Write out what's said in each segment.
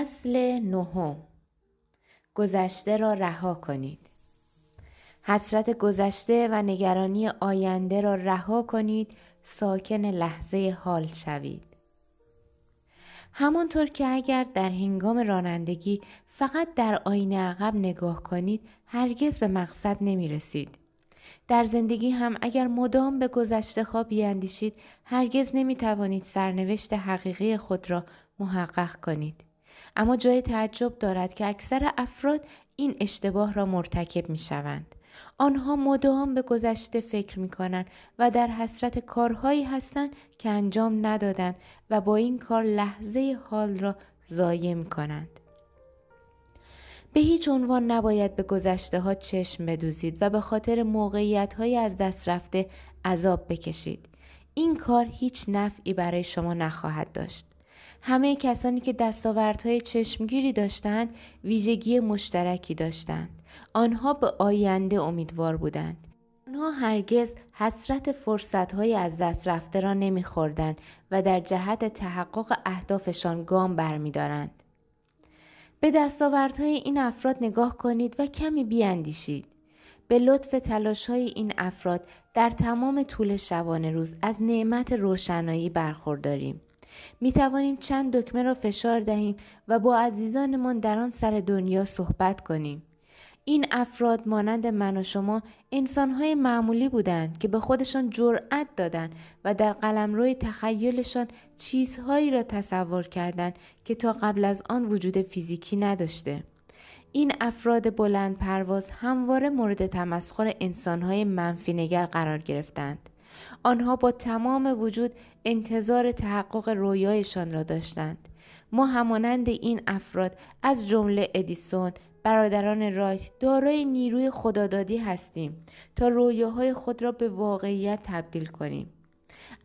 فصل نهم گذشته را رها کنید حسرت گذشته و نگرانی آینده را رها کنید ساکن لحظه حال شوید همانطور که اگر در هنگام رانندگی فقط در آینه عقب نگاه کنید هرگز به مقصد نمی رسید. در زندگی هم اگر مدام به گذشته ها بیاندیشید هرگز نمی توانید سرنوشت حقیقی خود را محقق کنید. اما جای تعجب دارد که اکثر افراد این اشتباه را مرتکب می شوند. آنها مدام به گذشته فکر می کنند و در حسرت کارهایی هستند که انجام ندادند و با این کار لحظه حال را ضایع می کنند. به هیچ عنوان نباید به گذشته ها چشم بدوزید و به خاطر موقعیت های از دست رفته عذاب بکشید. این کار هیچ نفعی برای شما نخواهد داشت. همه کسانی که دستاوردهای چشمگیری داشتند ویژگی مشترکی داشتند. آنها به آینده امیدوار بودند. آنها هرگز حسرت فرصتهای از دست رفته را نمیخوردند و در جهت تحقق اهدافشان گام برمیدارند. به دستاوردهای این افراد نگاه کنید و کمی بیاندیشید. به لطف تلاش های این افراد در تمام طول شبانه روز از نعمت روشنایی برخورداریم. می توانیم چند دکمه را فشار دهیم و با عزیزانمان در آن سر دنیا صحبت کنیم. این افراد مانند من و شما انسانهای معمولی بودند که به خودشان جرأت دادند و در قلمروی تخیلشان چیزهایی را تصور کردند که تا قبل از آن وجود فیزیکی نداشته. این افراد بلند پرواز همواره مورد تمسخر انسانهای منفی نگر قرار گرفتند. آنها با تمام وجود انتظار تحقق رویایشان را داشتند. ما همانند این افراد از جمله ادیسون، برادران رایت دارای نیروی خدادادی هستیم تا رویاهای خود را به واقعیت تبدیل کنیم.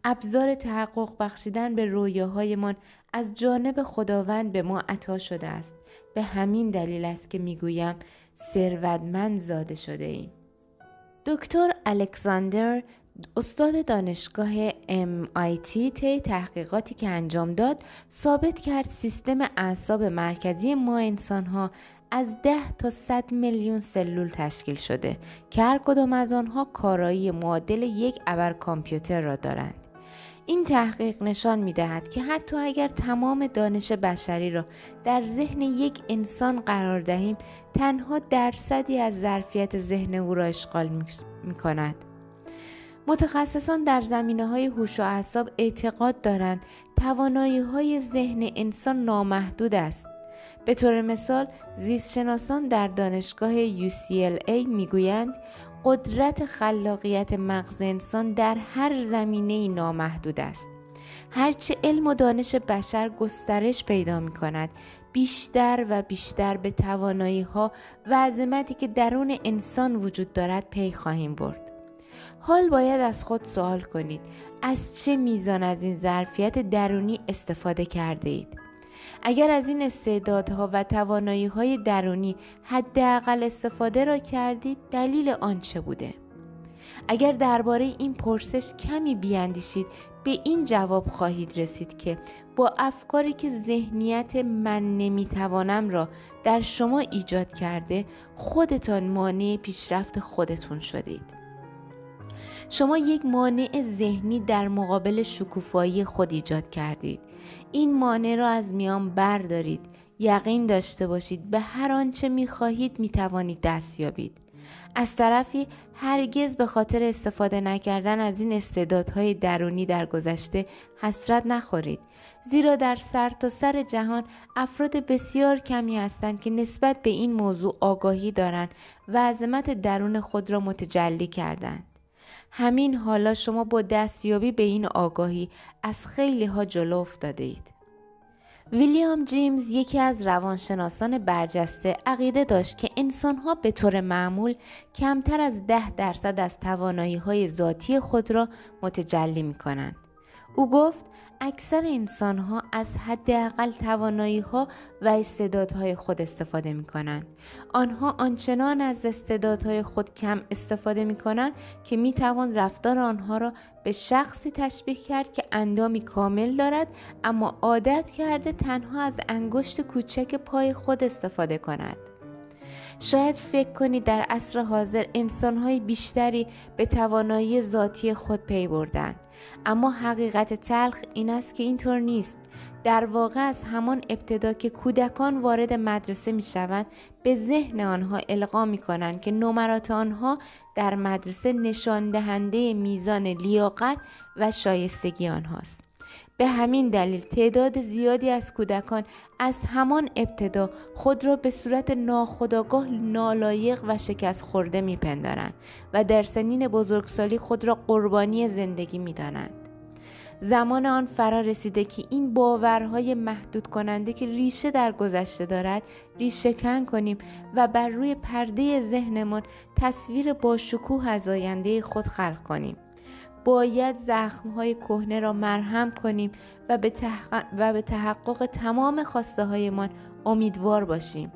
ابزار تحقق بخشیدن به رویاهایمان از جانب خداوند به ما عطا شده است. به همین دلیل است که می‌گویم ثروتمند زاده شده ایم. دکتر الکساندر استاد دانشگاه MIT طی تحقیقاتی که انجام داد ثابت کرد سیستم اعصاب مرکزی ما انسانها از 10 تا 100 میلیون سلول تشکیل شده که هر کدام از آنها کارایی معادل یک ابر کامپیوتر را دارند. این تحقیق نشان می دهد که حتی اگر تمام دانش بشری را در ذهن یک انسان قرار دهیم تنها درصدی از ظرفیت ذهن او را اشغال می کند. متخصصان در زمینه های هوش و اعصاب اعتقاد دارند توانایی های ذهن انسان نامحدود است. به طور مثال زیستشناسان در دانشگاه UCLA می‌گویند قدرت خلاقیت مغز انسان در هر زمینه نامحدود است. هرچه علم و دانش بشر گسترش پیدا می کند بیشتر و بیشتر به توانایی ها و عظمتی که درون انسان وجود دارد پی خواهیم برد. حال باید از خود سوال کنید از چه میزان از این ظرفیت درونی استفاده کرده اید؟ اگر از این استعدادها و توانایی های درونی حداقل استفاده را کردید دلیل آن چه بوده؟ اگر درباره این پرسش کمی بیاندیشید به این جواب خواهید رسید که با افکاری که ذهنیت من نمی‌توانم را در شما ایجاد کرده خودتان مانع پیشرفت خودتون شدید. شما یک مانع ذهنی در مقابل شکوفایی خود ایجاد کردید. این مانع را از میان بردارید. یقین داشته باشید. به هر آنچه می خواهید می توانید دست یابید. از طرفی هرگز به خاطر استفاده نکردن از این استعدادهای درونی در گذشته حسرت نخورید. زیرا در سر تا سر جهان افراد بسیار کمی هستند که نسبت به این موضوع آگاهی دارند و عظمت درون خود را متجلی کردند. همین حالا شما با دستیابی به این آگاهی از خیلی ها جلو افتاده اید. ویلیام جیمز یکی از روانشناسان برجسته عقیده داشت که انسانها به طور معمول کمتر از ده درصد از توانایی های ذاتی خود را متجلی می کنند. او گفت اکثر انسان ها از حداقل توانایی ها و استعدادهای خود استفاده می کنند. آنها آنچنان از استعدادهای خود کم استفاده می کنند که می توان رفتار آنها را به شخصی تشبیه کرد که اندامی کامل دارد اما عادت کرده تنها از انگشت کوچک پای خود استفاده کند. شاید فکر کنید در عصر حاضر انسانهای بیشتری به توانایی ذاتی خود پی بردند اما حقیقت تلخ این است که اینطور نیست. در واقع از همان ابتدا که کودکان وارد مدرسه می شوند به ذهن آنها القا می کنند که نمرات آنها در مدرسه نشان دهنده میزان لیاقت و شایستگی آنهاست. به همین دلیل تعداد زیادی از کودکان از همان ابتدا خود را به صورت ناخودآگاه نالایق و شکست خورده میپندارند و در سنین بزرگسالی خود را قربانی زندگی می‌دانند. زمان آن فرا رسیده که این باورهای محدود کننده که ریشه در گذشته دارد ریشه کن کنیم و بر روی پرده ذهنمان تصویر با شکوه از آینده خود خلق کنیم. باید های کهنه را مرهم کنیم و به, و به تحقق تمام خواسته هایمان امیدوار باشیم.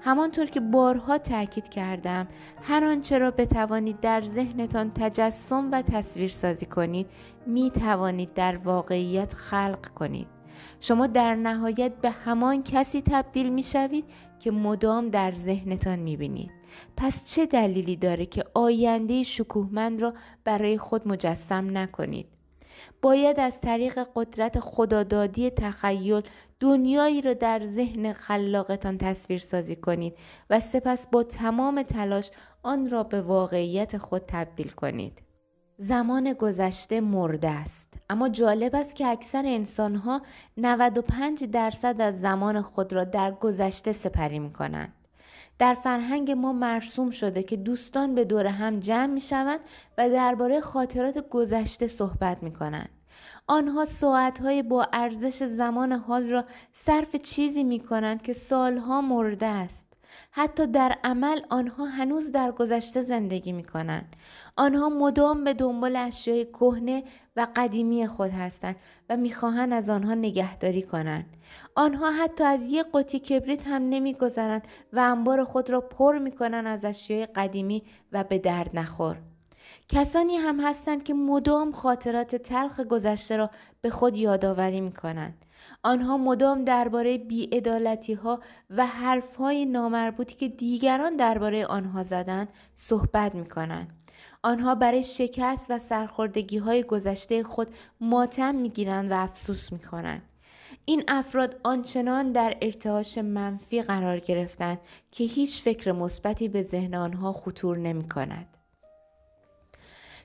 همانطور که بارها تاکید کردم هر آنچه را بتوانید در ذهنتان تجسم و تصویر سازی کنید می توانید در واقعیت خلق کنید شما در نهایت به همان کسی تبدیل می شوید که مدام در ذهنتان می بینید پس چه دلیلی داره که آینده شکوهمند را برای خود مجسم نکنید؟ باید از طریق قدرت خدادادی تخیل دنیایی را در ذهن خلاقتان تصویر سازی کنید و سپس با تمام تلاش آن را به واقعیت خود تبدیل کنید. زمان گذشته مرده است اما جالب است که اکثر انسانها 95 درصد از زمان خود را در گذشته سپری می کنند. در فرهنگ ما مرسوم شده که دوستان به دور هم جمع می شوند و درباره خاطرات گذشته صحبت می کنند. آنها ساعتهای با ارزش زمان حال را صرف چیزی می کنند که سالها مرده است. حتی در عمل آنها هنوز در گذشته زندگی می کنند. آنها مدام به دنبال اشیای کهنه و قدیمی خود هستند و می‌خواهند از آنها نگهداری کنند. آنها حتی از یک قوطی کبریت هم نمیگذرند و انبار خود را پر می‌کنند از اشیای قدیمی و به درد نخور. کسانی هم هستند که مدام خاطرات تلخ گذشته را به خود یادآوری می کنند. آنها مدام درباره بیعدالتی ها و حرف های نامربوطی که دیگران درباره آنها زدند صحبت می کنند. آنها برای شکست و سرخوردگی های گذشته خود ماتم می گیرند و افسوس می کنند. این افراد آنچنان در ارتعاش منفی قرار گرفتند که هیچ فکر مثبتی به ذهن آنها خطور نمی کند.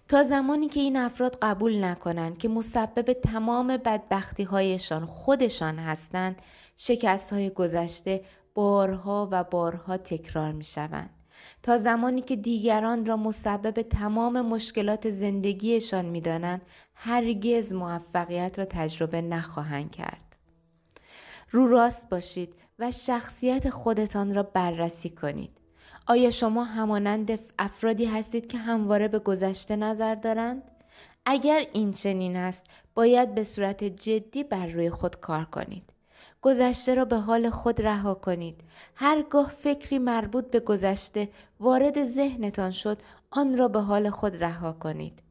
تا زمانی که این افراد قبول نکنند که مسبب تمام بدبختی هایشان خودشان هستند شکست های گذشته بارها و بارها تکرار می شوند. تا زمانی که دیگران را مسبب تمام مشکلات زندگیشان می دانند هرگز موفقیت را تجربه نخواهند کرد. رو راست باشید و شخصیت خودتان را بررسی کنید. آیا شما همانند افرادی هستید که همواره به گذشته نظر دارند؟ اگر این چنین است باید به صورت جدی بر روی خود کار کنید. گذشته را به حال خود رها کنید. هرگاه فکری مربوط به گذشته وارد ذهنتان شد آن را به حال خود رها کنید.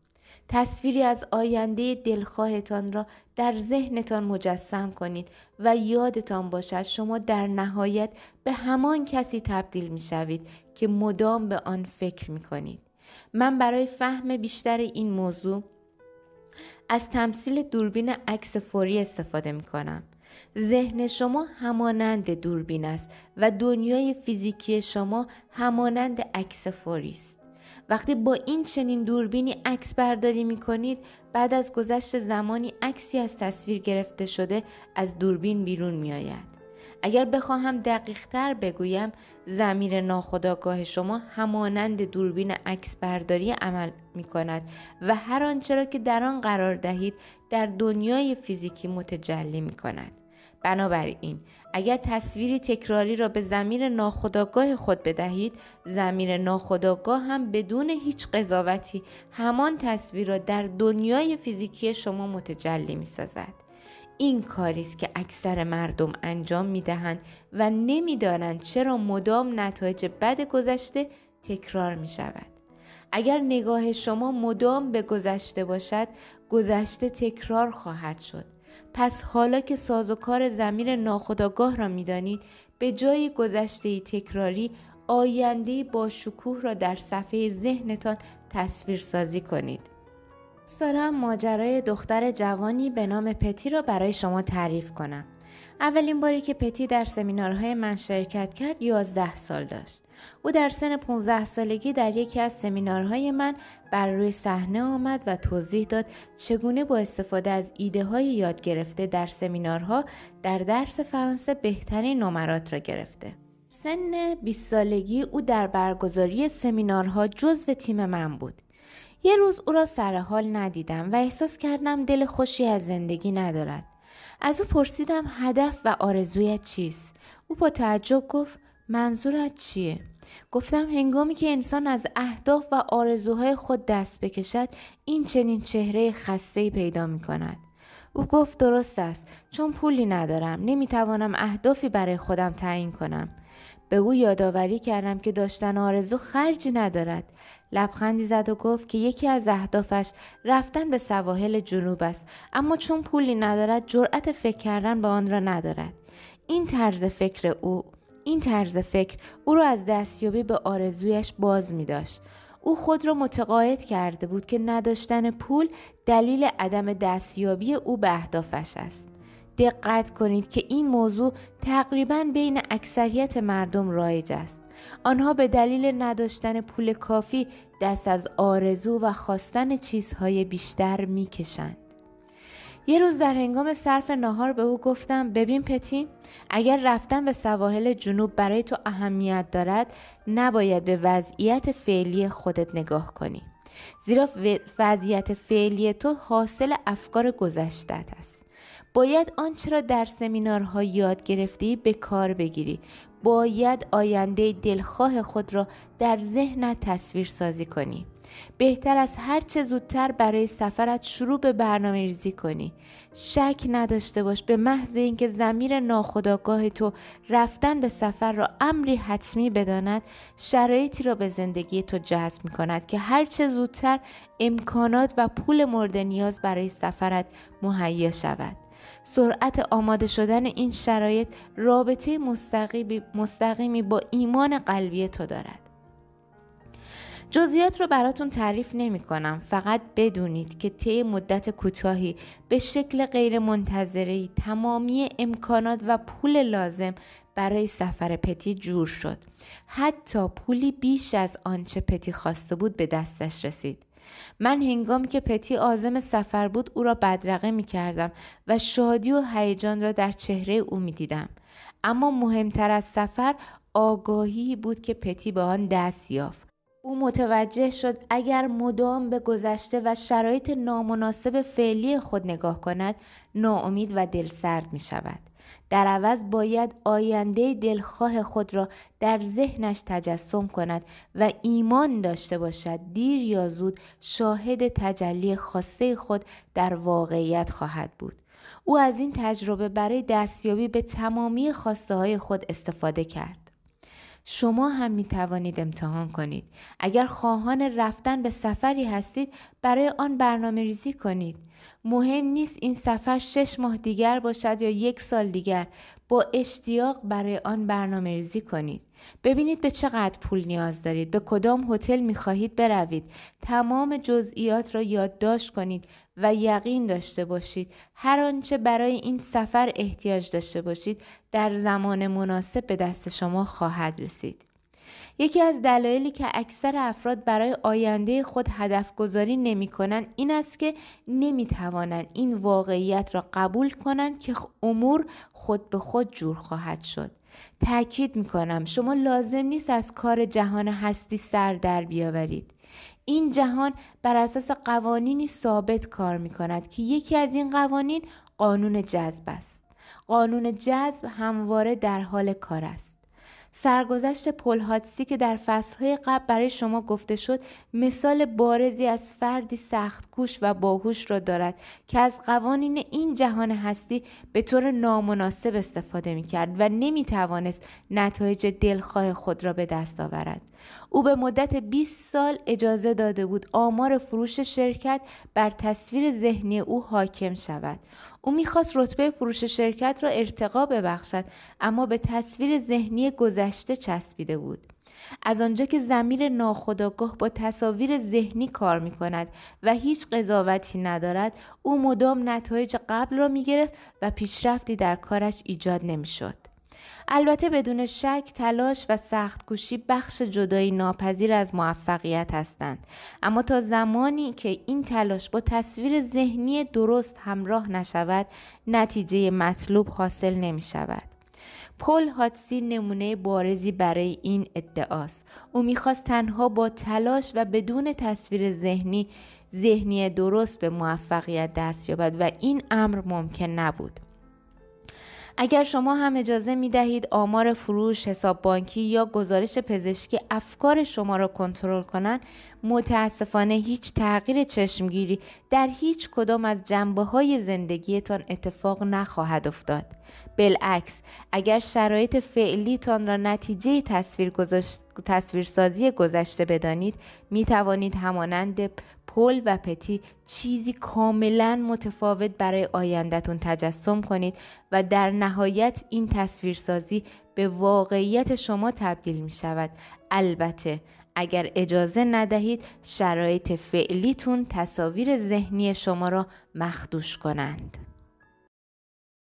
تصویری از آینده دلخواهتان را در ذهنتان مجسم کنید و یادتان باشد شما در نهایت به همان کسی تبدیل می شوید که مدام به آن فکر می کنید. من برای فهم بیشتر این موضوع از تمثیل دوربین عکس فوری استفاده می کنم. ذهن شما همانند دوربین است و دنیای فیزیکی شما همانند عکس فوری است. وقتی با این چنین دوربینی عکس برداری می کنید بعد از گذشت زمانی عکسی از تصویر گرفته شده از دوربین بیرون می آید. اگر بخواهم دقیق تر بگویم زمیر ناخداگاه شما همانند دوربین عکس برداری عمل می کند و هر آنچه را که در آن قرار دهید در دنیای فیزیکی متجلی می کند. بنابراین اگر تصویری تکراری را به زمیر ناخداگاه خود بدهید زمیر ناخداگاه هم بدون هیچ قضاوتی همان تصویر را در دنیای فیزیکی شما متجلی می سازد. این کاری است که اکثر مردم انجام می دهند و نمی‌دانند چرا مدام نتایج بد گذشته تکرار می شود. اگر نگاه شما مدام به گذشته باشد گذشته تکرار خواهد شد پس حالا که سازوکار زمیر ناخداگاه را می‌دانید به جای گذشته تکراری آینده با شکوه را در صفحه ذهنتان تصویر سازی کنید. دارم ماجرای دختر جوانی به نام پتی را برای شما تعریف کنم. اولین باری که پتی در سمینارهای من شرکت کرد 11 سال داشت. او در سن 15 سالگی در یکی از سمینارهای من بر روی صحنه آمد و توضیح داد چگونه با استفاده از ایده های یاد گرفته در سمینارها در درس فرانسه بهترین نمرات را گرفته. سن 20 سالگی او در برگزاری سمینارها جزو تیم من بود. یه روز او را سر حال ندیدم و احساس کردم دل خوشی از زندگی ندارد. از او پرسیدم هدف و آرزویت چیست؟ او با تعجب گفت منظورت چیه؟ گفتم هنگامی که انسان از اهداف و آرزوهای خود دست بکشد این چنین چهره خسته پیدا می کند. او گفت درست است چون پولی ندارم نمی‌توانم اهدافی برای خودم تعیین کنم به او یادآوری کردم که داشتن آرزو خرجی ندارد لبخندی زد و گفت که یکی از اهدافش رفتن به سواحل جنوب است اما چون پولی ندارد جرأت فکر کردن به آن را ندارد این طرز فکر او این طرز فکر او را از دستیابی به آرزویش باز می داشت. او خود را متقاعد کرده بود که نداشتن پول دلیل عدم دستیابی او به اهدافش است. دقت کنید که این موضوع تقریبا بین اکثریت مردم رایج است. آنها به دلیل نداشتن پول کافی دست از آرزو و خواستن چیزهای بیشتر می‌کشند. یه روز در هنگام صرف ناهار به او گفتم ببین پتی اگر رفتن به سواحل جنوب برای تو اهمیت دارد نباید به وضعیت فعلی خودت نگاه کنی زیرا وضعیت فعلی تو حاصل افکار گذشتت است باید آنچه را در سمینارها یاد گرفتی به کار بگیری. باید آینده دلخواه خود را در ذهنت تصویر سازی کنی. بهتر از هر چه زودتر برای سفرت شروع به برنامه ریزی کنی. شک نداشته باش به محض اینکه زمیر ناخداگاه تو رفتن به سفر را امری حتمی بداند شرایطی را به زندگی تو جذب می کند که هر چه زودتر امکانات و پول مورد نیاز برای سفرت مهیا شود. سرعت آماده شدن این شرایط رابطه مستقیمی با ایمان قلبی تو دارد. جزئیات رو براتون تعریف نمی کنم. فقط بدونید که طی مدت کوتاهی به شکل غیر منتظری تمامی امکانات و پول لازم برای سفر پتی جور شد. حتی پولی بیش از آنچه پتی خواسته بود به دستش رسید. من هنگامی که پتی آزم سفر بود او را بدرقه می کردم و شادی و هیجان را در چهره او می دیدم. اما مهمتر از سفر آگاهی بود که پتی به آن دست یافت. او متوجه شد اگر مدام به گذشته و شرایط نامناسب فعلی خود نگاه کند ناامید و دلسرد می شود. در عوض باید آینده دلخواه خود را در ذهنش تجسم کند و ایمان داشته باشد دیر یا زود شاهد تجلی خاصه خود در واقعیت خواهد بود. او از این تجربه برای دستیابی به تمامی خواسته های خود استفاده کرد. شما هم می توانید امتحان کنید. اگر خواهان رفتن به سفری هستید برای آن برنامه ریزی کنید. مهم نیست این سفر شش ماه دیگر باشد یا یک سال دیگر با اشتیاق برای آن برنامه ریزی کنید. ببینید به چقدر پول نیاز دارید. به کدام هتل می خواهید بروید. تمام جزئیات را یادداشت کنید و یقین داشته باشید. هر آنچه برای این سفر احتیاج داشته باشید در زمان مناسب به دست شما خواهد رسید. یکی از دلایلی که اکثر افراد برای آینده خود هدف گذاری نمی کنند این است که نمی توانند این واقعیت را قبول کنند که امور خود به خود جور خواهد شد. تاکید می کنم شما لازم نیست از کار جهان هستی سر در بیاورید. این جهان بر اساس قوانینی ثابت کار می کند که یکی از این قوانین قانون جذب است. قانون جذب همواره در حال کار است. سرگذشت پل هاتسی که در فصلهای قبل برای شما گفته شد مثال بارزی از فردی سخت کوش و باهوش را دارد که از قوانین این جهان هستی به طور نامناسب استفاده می کرد و نمی توانست نتایج دلخواه خود را به دست آورد. او به مدت 20 سال اجازه داده بود آمار فروش شرکت بر تصویر ذهنی او حاکم شود. او می‌خواست رتبه فروش شرکت را ارتقا ببخشد اما به تصویر ذهنی گذشته چسبیده بود. از آنجا که زمیر ناخداگاه با تصاویر ذهنی کار می کند و هیچ قضاوتی ندارد او مدام نتایج قبل را می گرفت و پیشرفتی در کارش ایجاد نمی شد. البته بدون شک تلاش و سخت کوشی بخش جدایی ناپذیر از موفقیت هستند. اما تا زمانی که این تلاش با تصویر ذهنی درست همراه نشود نتیجه مطلوب حاصل نمی شود. پل هاتسی نمونه بارزی برای این ادعاست. او می‌خواست تنها با تلاش و بدون تصویر ذهنی ذهنی درست به موفقیت دست یابد و این امر ممکن نبود. اگر شما هم اجازه می دهید آمار فروش، حساب بانکی یا گزارش پزشکی افکار شما را کنترل کنند، متاسفانه هیچ تغییر چشمگیری در هیچ کدام از جنبه های زندگیتان اتفاق نخواهد افتاد. بالعکس اگر شرایط فعلیتان را نتیجه تصویر تصویرسازی گذشته بدانید می توانید همانند پل و پتی چیزی کاملا متفاوت برای آیندهتون تجسم کنید و در نهایت این تصویرسازی به واقعیت شما تبدیل می شود البته اگر اجازه ندهید شرایط فعلیتون تصاویر ذهنی شما را مخدوش کنند.